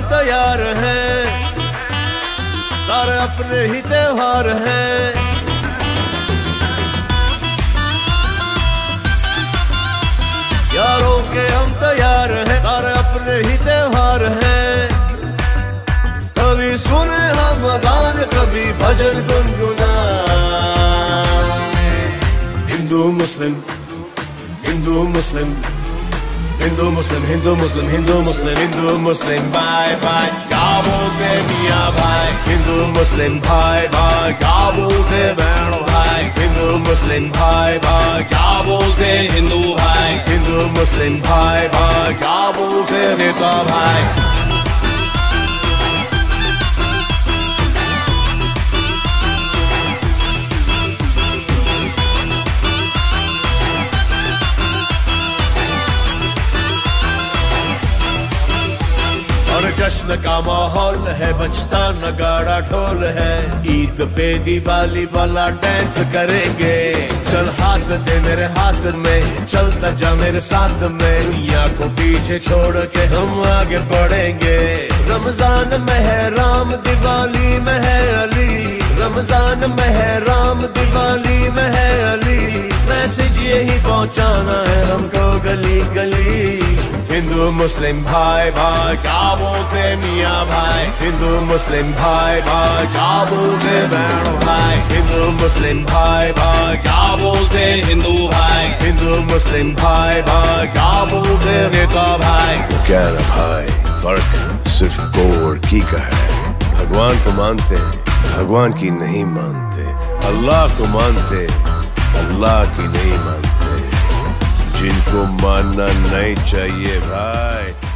हम है हैं। सारे अपने ही त्योहार हैं। यारों के हम तैयार हैं, सारे अपने ही त्योहार हैं। कभी सुने हम अजान, कभी भजन गुनगुना हिंदू, मुस्लिम हिंदू, मुस्लिम। हिंदू मुस्लिम हिंदू मुस्लिम हिंदू मुस्लिम हिंदू मुस्लिम भाई भाई क्या बोलते मियाँ भाई हिंदू मुस्लिम भाई भाई क्या बोलते बहन भाई हिंदू मुस्लिम भाई भाई क्या बोलते हिंदू भाई हिंदू मुस्लिम भाई भाई क्या बोलते नेता भाई जश्न का माहौल है बचता नगाड़ा ढोल है। ईद पे दिवाली वाला डांस करेंगे। चल हाथ दे मेरे हाथ में चलता जा मेरे साथ में। दुनिया को पीछे छोड़ के हम आगे बढ़ेंगे। रमज़ान में है राम, दिवाली में है अली। रमज़ान में है राम, दिवाली में है अली। मैसेज यही पहुंचाना है हमको गली गली। हिंदू मुस्लिम भाई भाई, क्या बोलते मियाँ भाई? हिंदू मुस्लिम भाई भाई, क्या बोलते बहन भाई? हिंदू मुस्लिम भाई भाई, क्या बोलते हिंदू भाई? हिंदू मुस्लिम भाई भाई, क्या बोलते नेता भाई? क्या ना भाई, फ़र्क सिर्फ़ और की का है। भगवान को मानते, भगवान की नहीं मानते, अल्लाह को मानते, अल्लाह की नहीं मानते। जिनको मानना नहीं चाहिए भाई।